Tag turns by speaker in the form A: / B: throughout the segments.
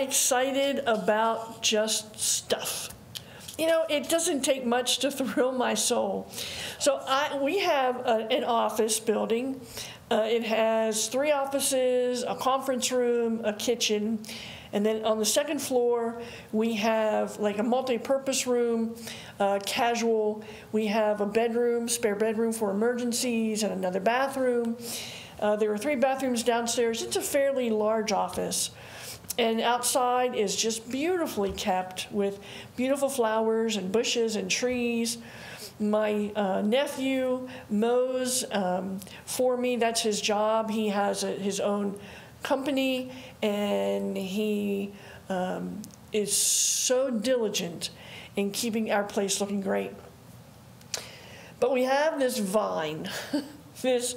A: excited about just stuff. You know, it doesn't take much to thrill my soul. So I, we have a, an office building. Uh, it has three offices, a conference room, a kitchen, and then on the second floor, we have like a multi-purpose room, uh, casual. We have a bedroom, spare bedroom for emergencies, and another bathroom. Uh, there are three bathrooms downstairs. It's a fairly large office. And outside is just beautifully kept with beautiful flowers and bushes and trees. My uh, nephew mows um, for me. That's his job. He has a, his own company and he um, is so diligent in keeping our place looking great. But we have this vine, this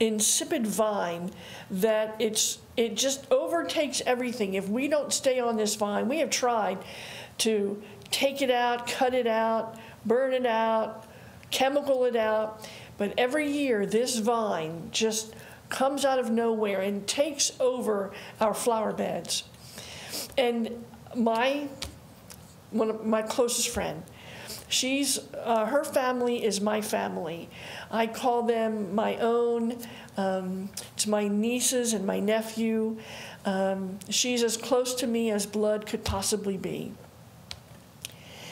A: insipid vine that it's it just overtakes everything. If we don't stay on this vine, we have tried to take it out, cut it out, burn it out, chemical it out, but every year this vine just comes out of nowhere and takes over our flower beds. And my one of my closest friend, she's uh, her family is my family. I call them my own. Um, it's my nieces and my nephew. Um, she's as close to me as blood could possibly be.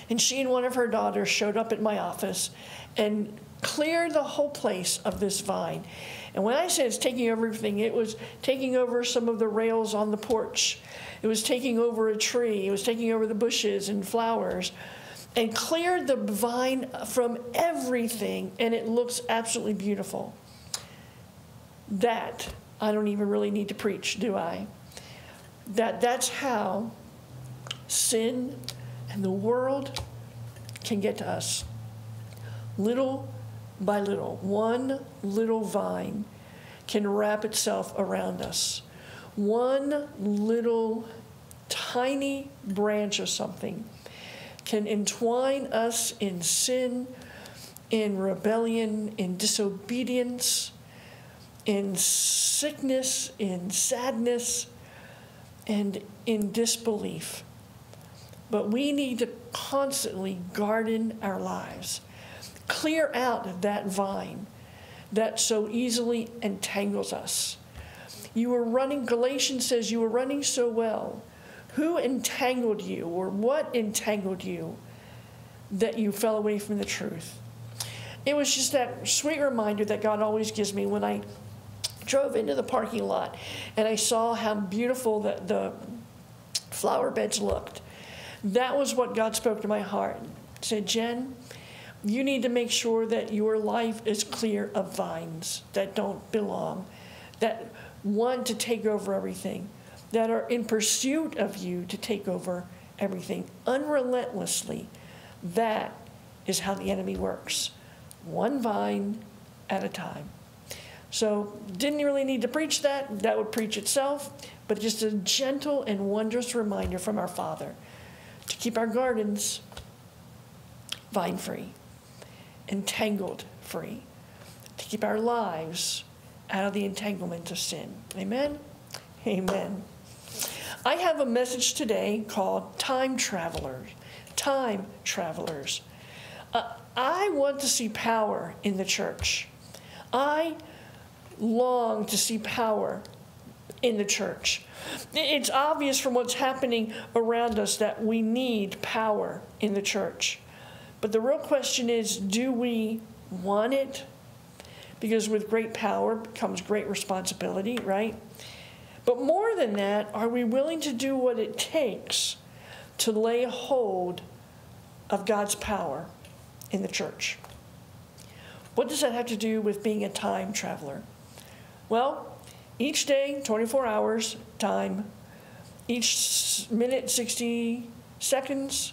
A: And she and one of her daughters showed up at my office and cleared the whole place of this vine. And when I say it's taking over everything, it was taking over some of the rails on the porch. It was taking over a tree. It was taking over the bushes and flowers and cleared the vine from everything, and it looks absolutely beautiful. That I don't even really need to preach, do I? That that's how sin and the world can get to us. Little by little, one little vine can wrap itself around us. One little tiny branch of something can entwine us in sin, in rebellion, in disobedience, in sickness, in sadness, and in disbelief. But we need to constantly garden our lives Clear out that vine that so easily entangles us. You were running, Galatians says, you were running so well. Who entangled you, or what entangled you that you fell away from the truth? It was just that sweet reminder that God always gives me when I drove into the parking lot and I saw how beautiful the, the flower beds looked. That was what God spoke to my heart. said, Jen, you need to make sure that your life is clear of vines that don't belong, that want to take over everything, that are in pursuit of you to take over everything unrelentlessly. That is how the enemy works, one vine at a time. So, didn't really need to preach that. That would preach itself, but just a gentle and wondrous reminder from our Father to keep our gardens vine free entangled free, to keep our lives out of the entanglement of sin. Amen? Amen. I have a message today called Time Travelers. Time Travelers. Uh, I want to see power in the church. I long to see power in the church. It's obvious from what's happening around us that we need power in the church. But the real question is do we want it? Because with great power comes great responsibility, right? But more than that, are we willing to do what it takes to lay hold of God's power in the church? What does that have to do with being a time traveler? Well, each day, 24 hours time, each minute, 60 seconds,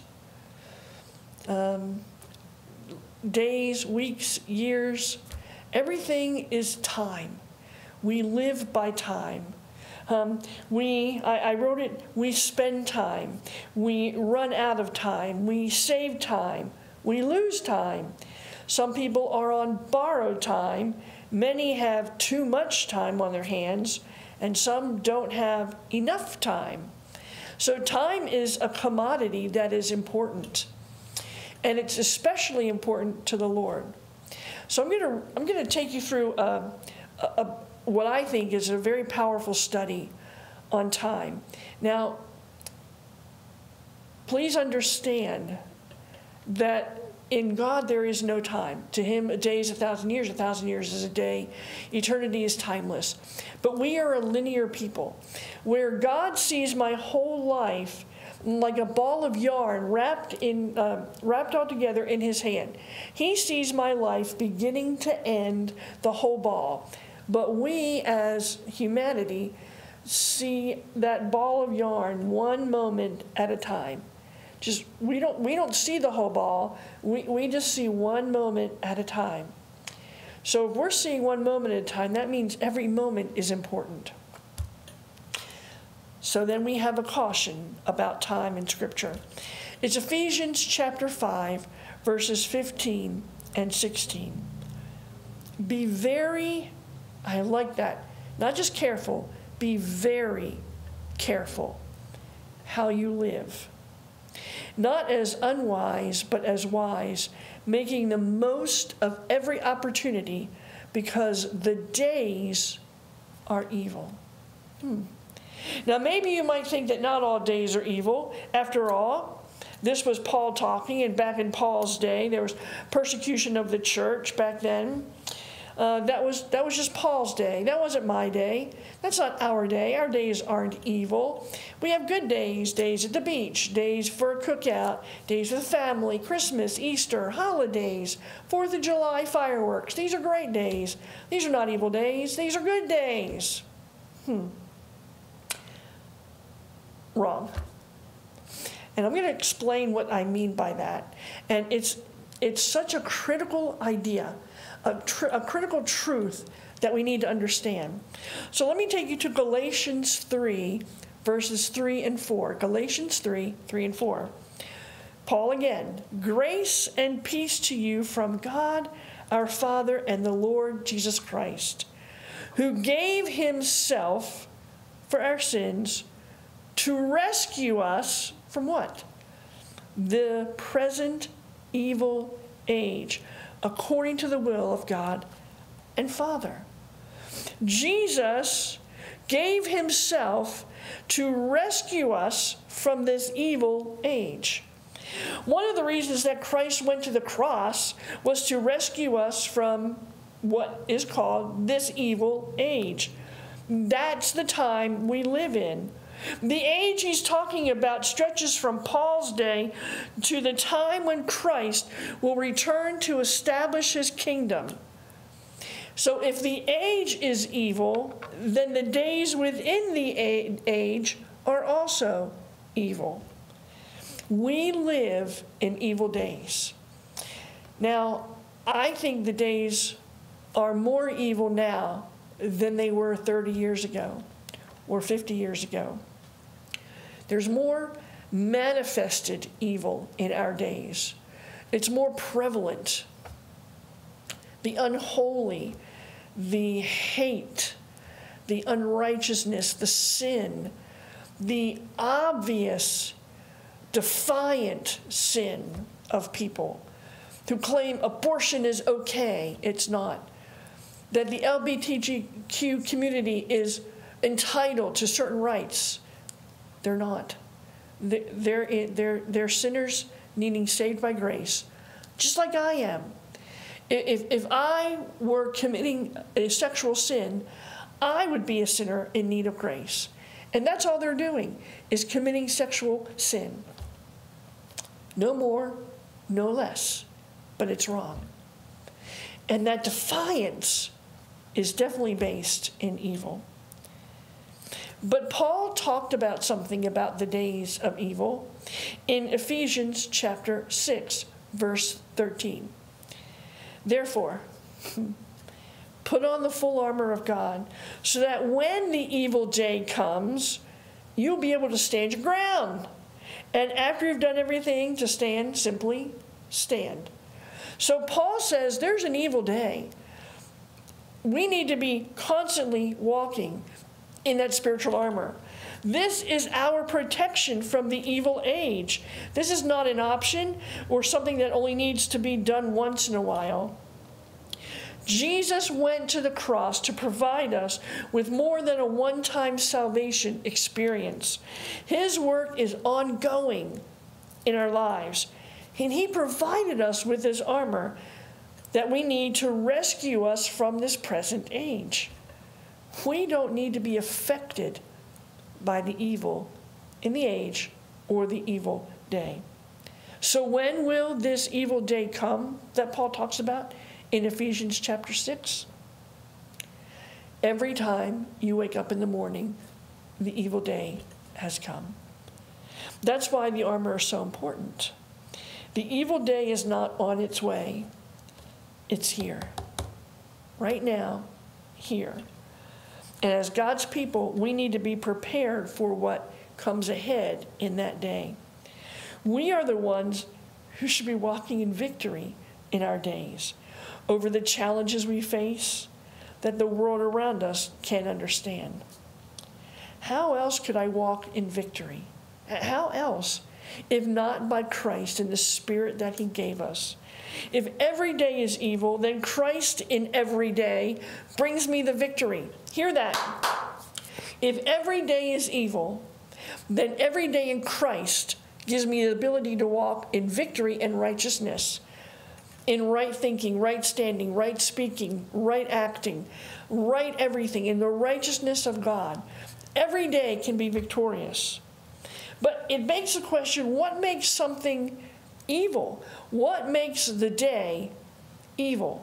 A: um, days, weeks, years. Everything is time. We live by time. Um, we, I, I, wrote it, we spend time. We run out of time. We save time. We lose time. Some people are on borrowed time. Many have too much time on their hands, and some don't have enough time. So, time is a commodity that is important, and it's especially important to the Lord. So, I'm going to, I'm going to take you through a, a, what I think is a very powerful study on time. Now, please understand that in God there is no time. To him, a day is a thousand years, a thousand years is a day. Eternity is timeless. But we are a linear people where God sees my whole life like a ball of yarn wrapped in uh, wrapped all together in his hand. He sees my life beginning to end, the whole ball. But we as humanity see that ball of yarn one moment at a time. Just we don't we don't see the whole ball. We we just see one moment at a time. So if we're seeing one moment at a time, that means every moment is important. So then we have a caution about time in Scripture. It's Ephesians chapter 5, verses 15 and 16. Be very, I like that, not just careful, be very careful how you live. Not as unwise, but as wise, making the most of every opportunity because the days are evil. Hmm. Now, maybe you might think that not all days are evil. After all, this was Paul talking, and back in Paul's day, there was persecution of the church back then. Uh, that was that was just Paul's day. That wasn't my day. That's not our day. Our days aren't evil. We have good days: days at the beach, days for a cookout, days with family, Christmas, Easter, holidays, Fourth of July fireworks. These are great days. These are not evil days. These are good days. Hmm. Wrong. And I'm going to explain what I mean by that. And it's it's such a critical idea a, tr- a critical truth that we need to understand. So let me take you to Galatians 3, verses 3 and 4. Galatians 3, 3 and 4. Paul again, grace and peace to you from God our Father and the Lord Jesus Christ, who gave himself for our sins to rescue us from what? The present evil age according to the will of God and Father. Jesus gave himself to rescue us from this evil age. One of the reasons that Christ went to the cross was to rescue us from what is called this evil age. That's the time we live in the age he's talking about stretches from Paul's day to the time when Christ will return to establish his kingdom. So, if the age is evil, then the days within the age are also evil. We live in evil days. Now, I think the days are more evil now than they were 30 years ago or 50 years ago. There's more manifested evil in our days, it's more prevalent. The unholy, the hate, the unrighteousness, the sin, the obvious, defiant sin of people who claim abortion is okay, it's not. That the LGBTQ community is entitled to certain rights, they're not. They're, they're, they're sinners needing saved by grace, just like I am. If, if I were committing a sexual sin, I would be a sinner in need of grace. And that's all they're doing, is committing sexual sin. No more, no less. But it's wrong. And that defiance is definitely based in evil. But Paul talked about something about the days of evil in Ephesians chapter 6, verse 13. Therefore, put on the full armor of God so that when the evil day comes, you'll be able to stand your ground. And after you've done everything to stand, simply stand. So Paul says there's an evil day. We need to be constantly walking in that spiritual armor. This is our protection from the evil age. This is not an option or something that only needs to be done once in a while. Jesus went to the cross to provide us with more than a one time salvation experience. His work is ongoing in our lives, and He provided us with His armor that we need to rescue us from this present age. We don't need to be affected by the evil in the age or the evil day. So, when will this evil day come that Paul talks about in Ephesians chapter 6? Every time you wake up in the morning, the evil day has come. That's why the armor is so important. The evil day is not on its way, it's here. Right now, here. And as God's people, we need to be prepared for what comes ahead in that day. We are the ones who should be walking in victory in our days over the challenges we face that the world around us can't understand. How else could I walk in victory? How else, if not by Christ and the Spirit that He gave us? If every day is evil, then Christ in every day brings me the victory. Hear that. If every day is evil, then every day in Christ gives me the ability to walk in victory and righteousness, in right thinking, right standing, right speaking, right acting, right everything, in the righteousness of God. Every day can be victorious. But it begs the question what makes something evil? What makes the day evil?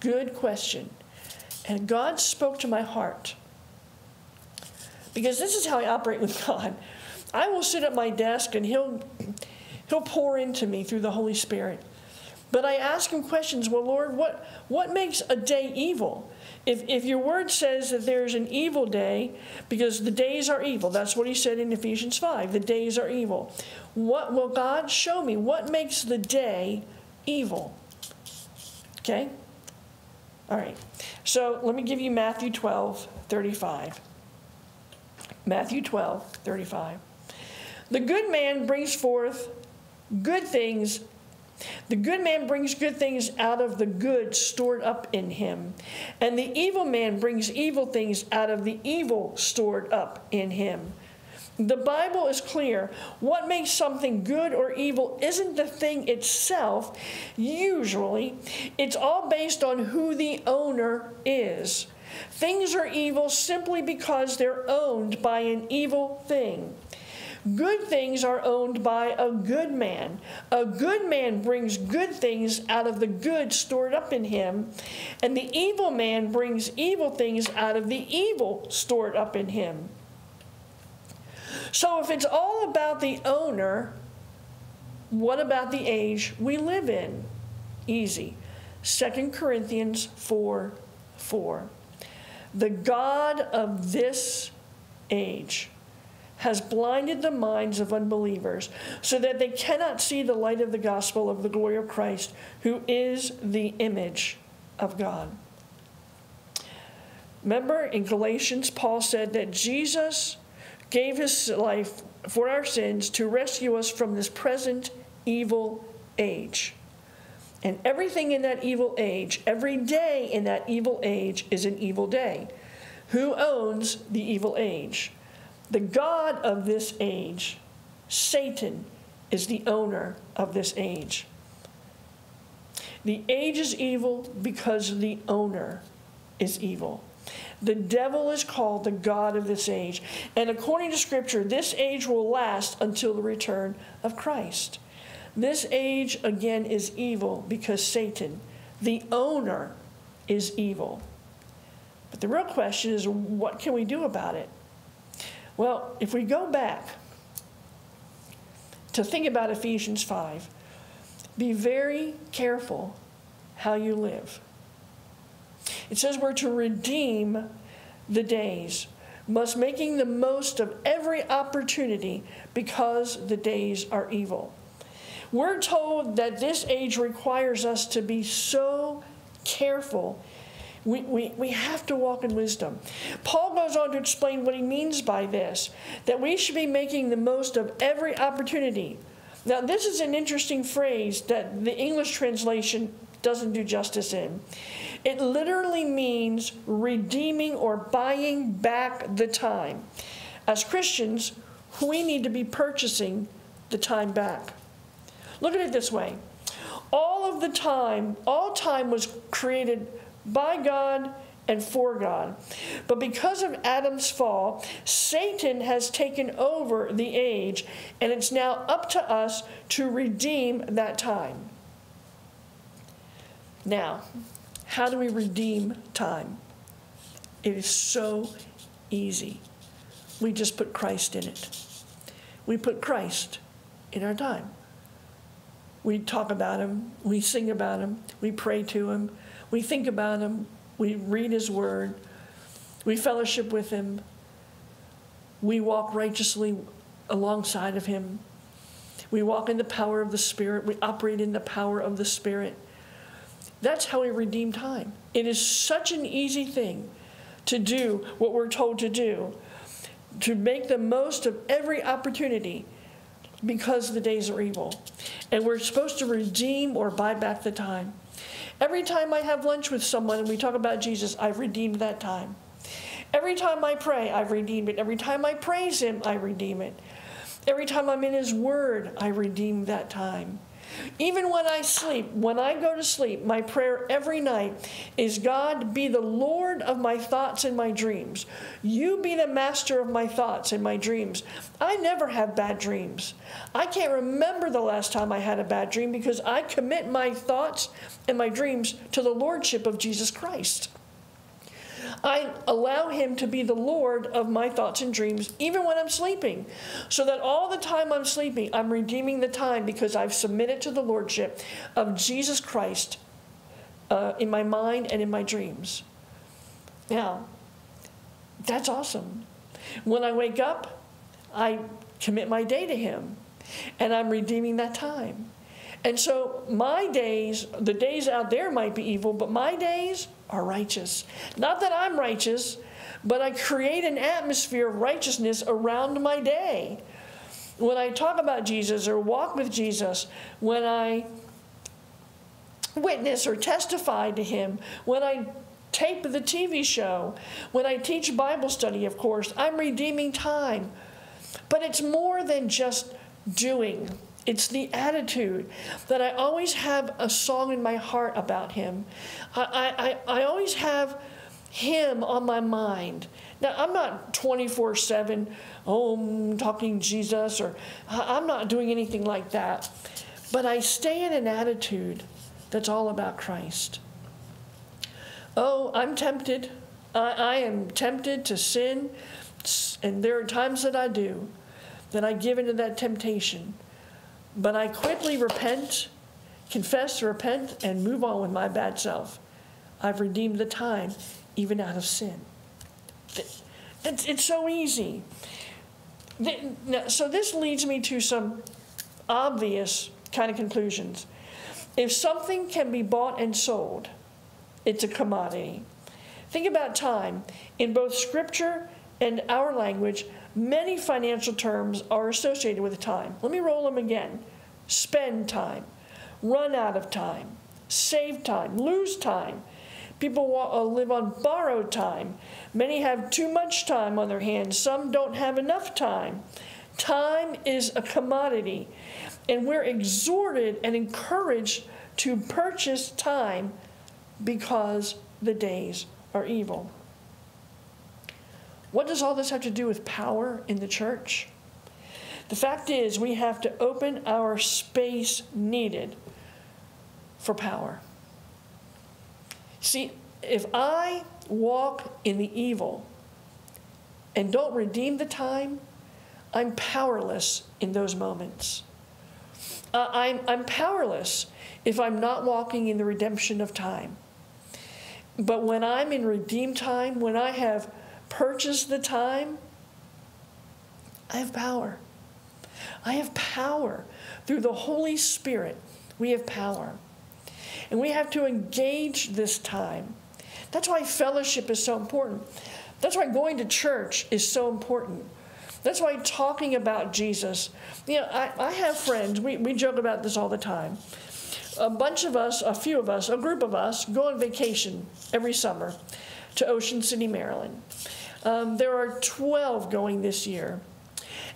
A: Good question. And God spoke to my heart. Because this is how I operate with God. I will sit at my desk and he'll he'll pour into me through the Holy Spirit. But I ask him questions, well, Lord, what, what makes a day evil? If, if your word says that there's an evil day, because the days are evil, that's what he said in Ephesians 5, the days are evil. What will God show me? What makes the day evil? Okay? All right. So let me give you Matthew 12, 35. Matthew 12, 35. The good man brings forth good things. The good man brings good things out of the good stored up in him, and the evil man brings evil things out of the evil stored up in him. The Bible is clear. What makes something good or evil isn't the thing itself, usually. It's all based on who the owner is. Things are evil simply because they're owned by an evil thing. Good things are owned by a good man. A good man brings good things out of the good stored up in him, and the evil man brings evil things out of the evil stored up in him. So if it's all about the owner, what about the age we live in? Easy. 2 Corinthians 4 4. The God of this age has blinded the minds of unbelievers so that they cannot see the light of the gospel of the glory of Christ, who is the image of God. Remember in Galatians, Paul said that Jesus gave his life for our sins to rescue us from this present evil age. And everything in that evil age, every day in that evil age is an evil day. Who owns the evil age? The God of this age, Satan, is the owner of this age. The age is evil because the owner is evil. The devil is called the God of this age. And according to Scripture, this age will last until the return of Christ. This age, again, is evil because Satan, the owner, is evil. But the real question is what can we do about it? Well, if we go back to think about Ephesians 5, be very careful how you live. It says we're to redeem the days, must making the most of every opportunity because the days are evil. We're told that this age requires us to be so careful We, we, we have to walk in wisdom. Paul goes on to explain what he means by this that we should be making the most of every opportunity. Now, this is an interesting phrase that the English translation doesn't do justice in. It literally means redeeming or buying back the time. As Christians, we need to be purchasing the time back. Look at it this way all of the time, all time was created by God and for God. But because of Adam's fall, Satan has taken over the age, and it's now up to us to redeem that time. Now, how do we redeem time? It is so easy. We just put Christ in it. We put Christ in our time. We talk about him, we sing about him, we pray to him, we think about him, we read his word, we fellowship with him, we walk righteously alongside of him. We walk in the power of the Spirit. We operate in the power of the Spirit. That's how we redeem time. It is such an easy thing to do what we're told to do, to make the most of every opportunity because the days are evil. And we're supposed to redeem or buy back the time. Every time I have lunch with someone and we talk about Jesus, I've redeemed that time. Every time I pray, I've redeemed it. Every time I praise Him, I redeem it. Every time I'm in His Word, I redeem that time. Even when I sleep, when I go to sleep, my prayer every night is God, be the Lord of my thoughts and my dreams. You be the master of my thoughts and my dreams. I never have bad dreams. I can't remember the last time I had a bad dream because I commit my thoughts and my dreams to the Lordship of Jesus Christ. I allow Him to be the Lord of my thoughts and dreams, even when I'm sleeping, so that all the time I'm sleeping, I'm redeeming the time because I've submitted to the Lordship of Jesus Christ uh, in my mind and in my dreams. Now, that's awesome. When I wake up, I commit my day to Him, and I'm redeeming that time. And so my days, the days out there might be evil, but my days are righteous. Not that I'm righteous, but I create an atmosphere of righteousness around my day. When I talk about Jesus or walk with Jesus, when I witness or testify to him, when I tape the TV show, when I teach Bible study, of course, I'm redeeming time. But it's more than just doing. It's the attitude that I always have a song in my heart about him. I, I, I always have him on my mind. Now, I'm not 24 7, oh, talking Jesus, or I'm not doing anything like that. But I stay in an attitude that's all about Christ. Oh, I'm tempted. I, I am tempted to sin, and there are times that I do, that I give into that temptation. But I quickly repent, confess, repent, and move on with my bad self. I've redeemed the time, even out of sin. It's, it's so easy. So, this leads me to some obvious kind of conclusions. If something can be bought and sold, it's a commodity. Think about time. In both scripture and our language, Many financial terms are associated with time. Let me roll them again spend time, run out of time, save time, lose time. People uh, live on borrowed time. Many have too much time on their hands, some don't have enough time. Time is a commodity, and we're exhorted and encouraged to purchase time because the days are evil. What does all this have to do with power in the church? The fact is, we have to open our space needed for power. See, if I walk in the evil and don't redeem the time, I'm powerless in those moments. Uh, I'm, I'm powerless if I'm not walking in the redemption of time. But when I'm in redeemed time, when I have purchase the time, I have power. I have power. Through the Holy Spirit, we have power. And we have to engage this time. That's why fellowship is so important. That's why going to church is so important. That's why talking about Jesus, you know, I, I have friends, we, we joke about this all the time. A bunch of us, a few of us, a group of us go on vacation every summer to Ocean City, Maryland. Um, there are 12 going this year.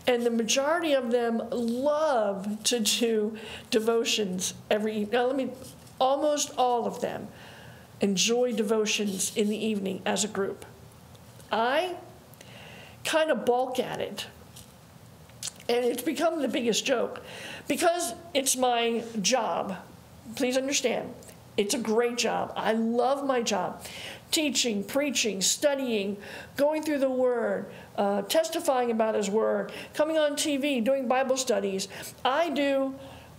A: And the majority of them love to do devotions every evening. Now, let me, almost all of them enjoy devotions in the evening as a group. I kind of balk at it. And it's become the biggest joke because it's my job. Please understand, it's a great job. I love my job. Teaching, preaching, studying, going through the Word, uh, testifying about His Word, coming on TV, doing Bible studies. I do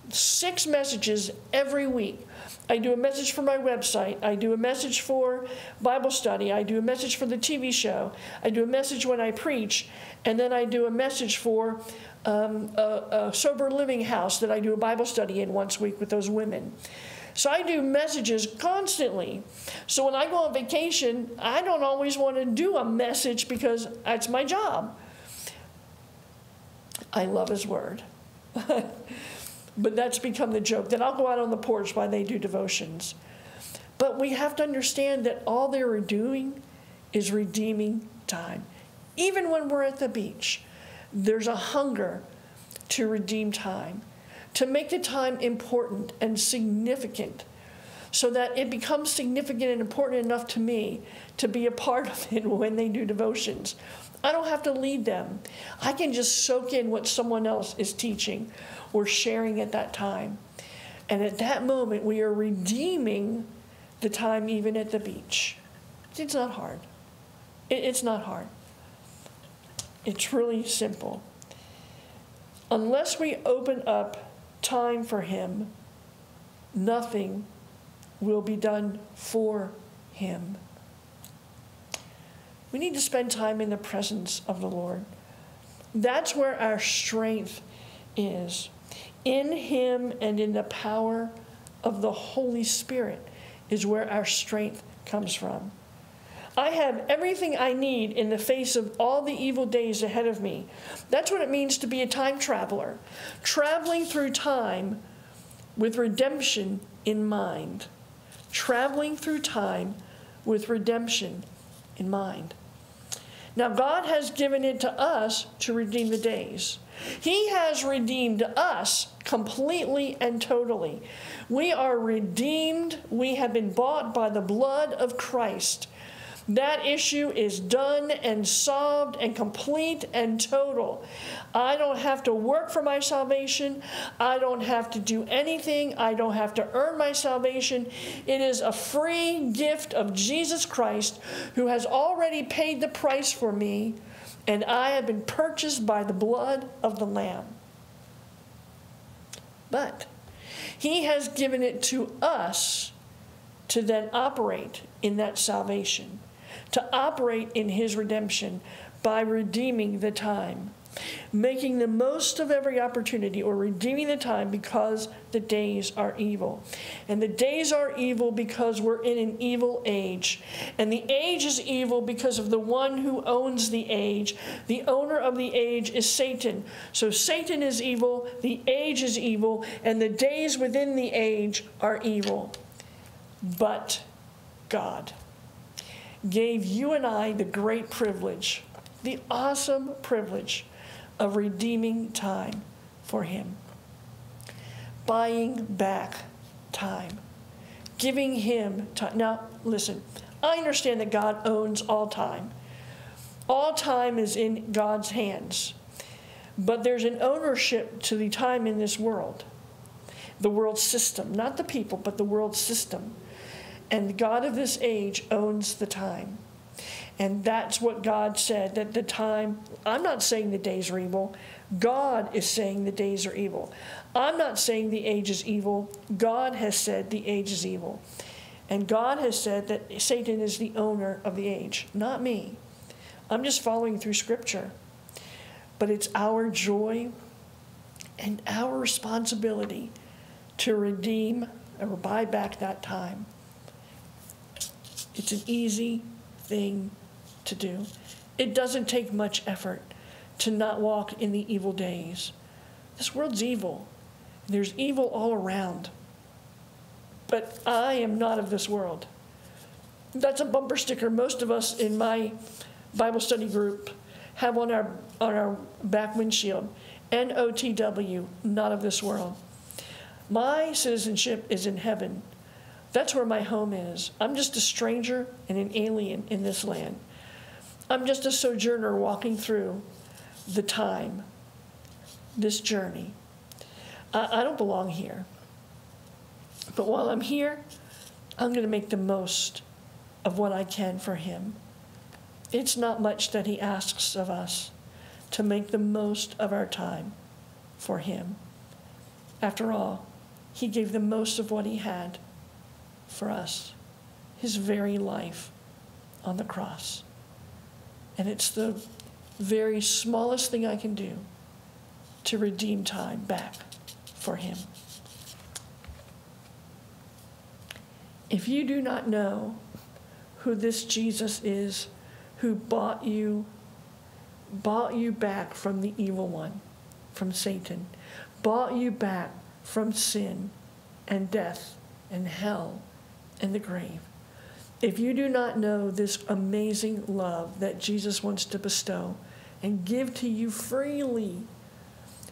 A: six messages every week. I do a message for my website. I do a message for Bible study. I do a message for the TV show. I do a message when I preach. And then I do a message for um, a, a sober living house that I do a Bible study in once a week with those women. So I do messages constantly. So when I go on vacation, I don't always want to do a message because that's my job. I love His Word. But that's become the joke. Then I'll go out on the porch while they do devotions. But we have to understand that all they are doing is redeeming time. Even when we're at the beach, there's a hunger to redeem time, to make the time important and significant so that it becomes significant and important enough to me to be a part of it when they do devotions. I don't have to lead them. I can just soak in what someone else is teaching or sharing at that time. And at that moment, we are redeeming the time even at the beach. It's not hard. It's not hard. It's really simple. Unless we open up time for Him, nothing will be done for Him. We need to spend time in the presence of the Lord. That's where our strength is. In Him and in the power of the Holy Spirit is where our strength comes from. I have everything I need in the face of all the evil days ahead of me. That's what it means to be a time traveler, traveling through time with redemption in mind. Traveling through time with redemption in mind. Now, God has given it to us to redeem the days. He has redeemed us completely and totally. We are redeemed. We have been bought by the blood of Christ. That issue is done and solved and complete and total. I don't have to work for my salvation. I don't have to do anything. I don't have to earn my salvation. It is a free gift of Jesus Christ who has already paid the price for me, and I have been purchased by the blood of the Lamb. But He has given it to us to then operate in that salvation to operate in his redemption by redeeming the time, making the most of every opportunity or redeeming the time because the days are evil. And the days are evil because we're in an evil age. And the age is evil because of the one who owns the age. The owner of the age is Satan. So Satan is evil, the age is evil, and the days within the age are evil. But God gave you and I the great privilege, the awesome privilege of redeeming time for Him, buying back time, giving Him time. Now, listen, I understand that God owns all time. All time is in God's hands. But there's an ownership to the time in this world, the world system, not the people, but the world system. And the God of this age owns the time. And that's what God said that the time, I'm not saying the days are evil. God is saying the days are evil. I'm not saying the age is evil. God has said the age is evil. And God has said that Satan is the owner of the age, not me. I'm just following through scripture. But it's our joy and our responsibility to redeem or buy back that time. It's an easy thing to do. It doesn't take much effort to not walk in the evil days. This world's evil. There's evil all around. But I am not of this world. That's a bumper sticker most of us in my Bible study group have on our, on our back windshield. N-O-T-W, not of this world. My citizenship is in heaven. That's where my home is. I'm just a stranger and an alien in this land. I'm just a sojourner walking through the time, this journey. I, I don't belong here. But while I'm here, I'm going to make the most of what I can for Him. It's not much that He asks of us to make the most of our time for Him. After all, He gave the most of what He had for us, His very life on the cross. And it's the very smallest thing I can do to redeem time back for Him. If you do not know who this Jesus is who bought you bought you back from the evil one, from Satan, bought you back from sin and death and hell and the grave. If you do not know this amazing love that Jesus wants to bestow and give to you freely,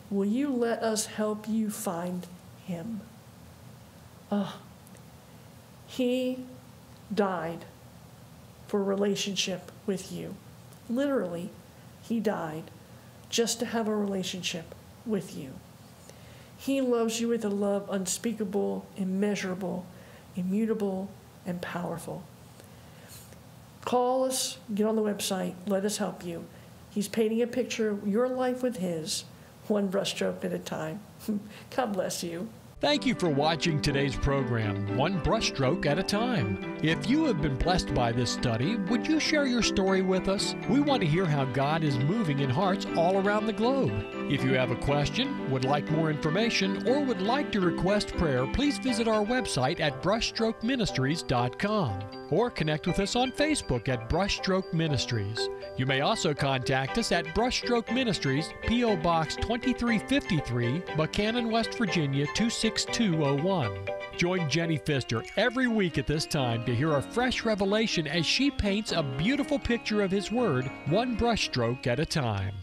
A: will you let us help you find him? Oh, he died for relationship with you. Literally, he died just to have a relationship with you. He loves you with a love unspeakable, immeasurable, immutable, and powerful. Call us, get on the website, let us help you. He's painting a picture of your life with his, one brushstroke at a time. God bless you.
B: Thank you for watching today's program, One Brushstroke at a Time. If you have been blessed by this study, would you share your story with us? We want to hear how God is moving in hearts all around the globe. If you have a question, would like more information, or would like to request prayer, please visit our website at brushstrokeministries.com or connect with us on Facebook at Brushstroke Ministries. You may also contact us at Brushstroke Ministries, P.O. Box 2353, Buckhannon, West Virginia 26201. Join Jenny Pfister every week at this time to hear a fresh revelation as she paints a beautiful picture of His Word, one brushstroke at a time.